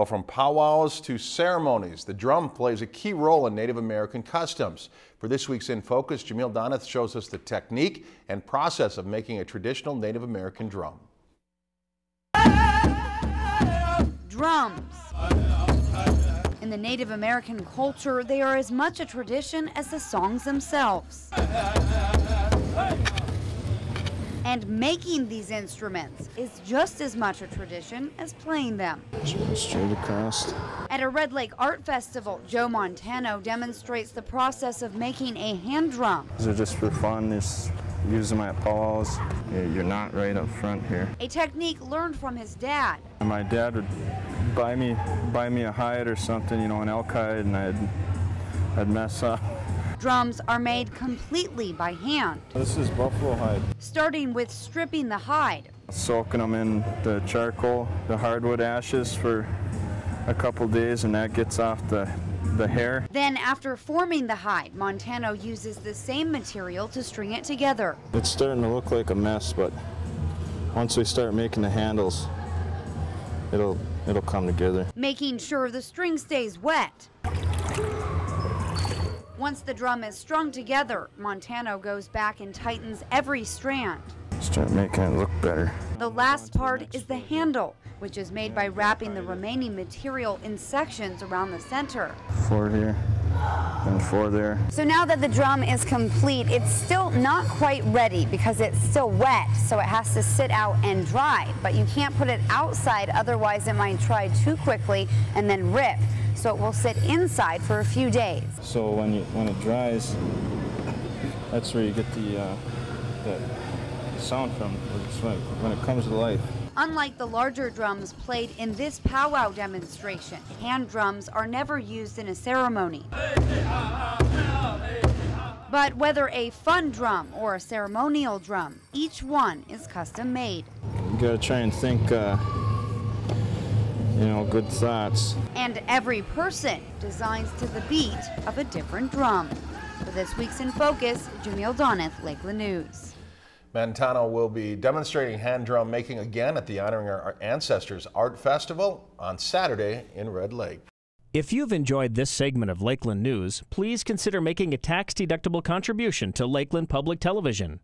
Well, from powwows to ceremonies, the drum plays a key role in Native American customs. For this week's In Focus, Jamil Donath shows us the technique and process of making a traditional Native American drum. Drums. In the Native American culture, they are as much a tradition as the songs themselves. And making these instruments is just as much a tradition as playing them. Straight across. At a Red Lake Art Festival, Joe Montano demonstrates the process of making a hand drum. These are just for fun, just using my paws. You're not right up front here. A technique learned from his dad. My dad would buy me buy me a hide or something, you know, an elk hide, and I'd I'd mess up. Drums are made completely by hand. This is buffalo hide. Starting with stripping the hide. Soaking them in the charcoal, the hardwood ashes for a couple days, and that gets off the the hair. Then after forming the hide, Montano uses the same material to string it together. It's starting to look like a mess, but once we start making the handles, it'll it'll come together. Making sure the string stays wet. Once the drum is strung together, Montano goes back and tightens every strand. Start making it look better. The last part is the handle, which is made by wrapping the remaining material in sections around the center. Four here and four there. So now that the drum is complete, it's still not quite ready because it's still wet, so it has to sit out and dry. But you can't put it outside, otherwise it might dry too quickly and then rip. So it will sit inside for a few days. So when you when it dries, that's where you get the uh, the sound from when it comes to life. Unlike the larger drums played in this powwow demonstration, hand drums are never used in a ceremony. But whether a fun drum or a ceremonial drum, each one is custom made. You gotta try and think, uh, you know, good thoughts. And every person designs to the beat of a different drum. For this week's In Focus, Jamil Donath, Lakeland News. Montano will be demonstrating hand drum making again at the Honoring Our Ancestors Art Festival on Saturday in Red Lake. If you've enjoyed this segment of Lakeland News, please consider making a tax-deductible contribution to Lakeland Public Television.